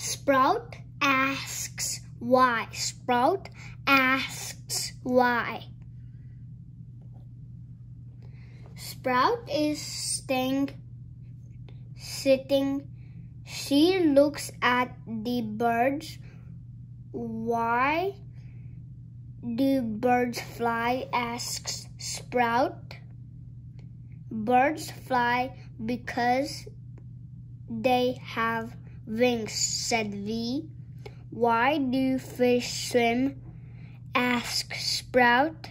Sprout asks why. Sprout asks why. Sprout is staying, sitting. She looks at the birds. Why do birds fly? asks Sprout. Birds fly because they have wings, said V. Why do fish swim? asked Sprout.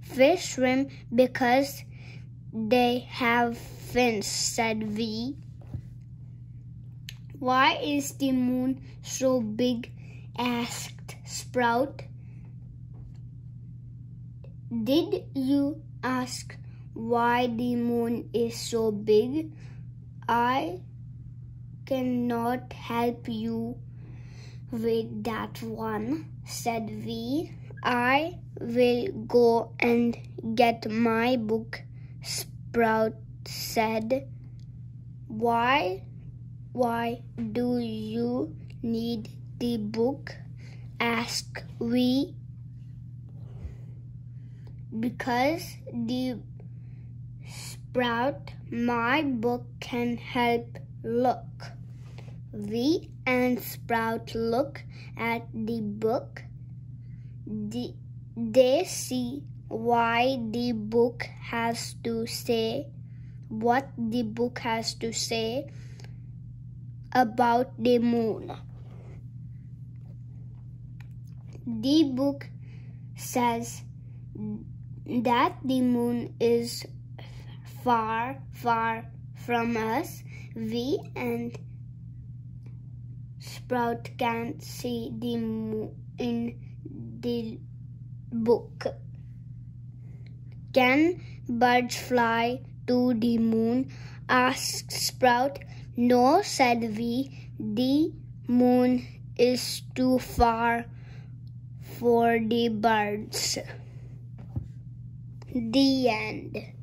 Fish swim because they have fins, said V. Why is the moon so big? asked Sprout. Did you ask why the moon is so big? I cannot help you with that one, said V. I will go and get my book, Sprout said. Why, why do you need the book? asked V. Because the Sprout, my book can help look. V and Sprout look at the book. The, they see why the book has to say, what the book has to say about the moon. The book says that the moon is far, far from us. V and Sprout can't see the moon in the book. Can birds fly to the moon? asked Sprout. No, said V. The moon is too far for the birds. The end.